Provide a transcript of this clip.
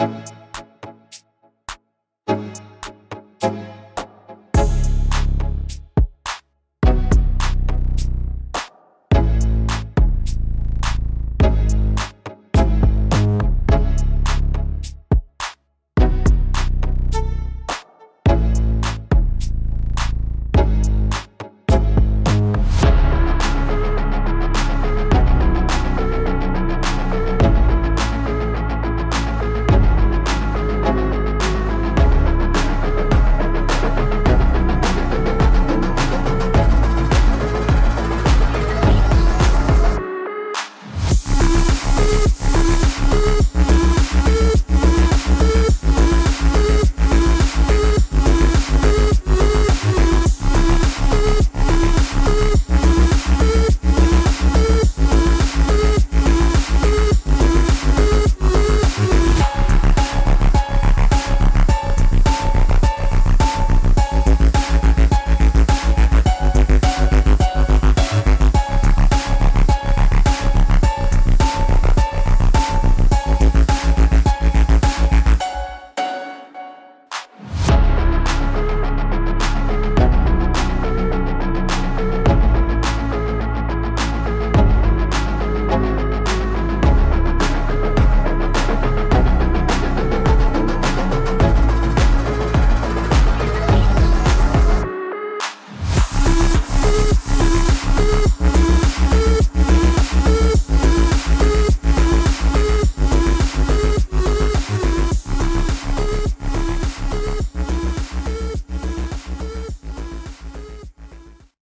you